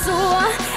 告诉我。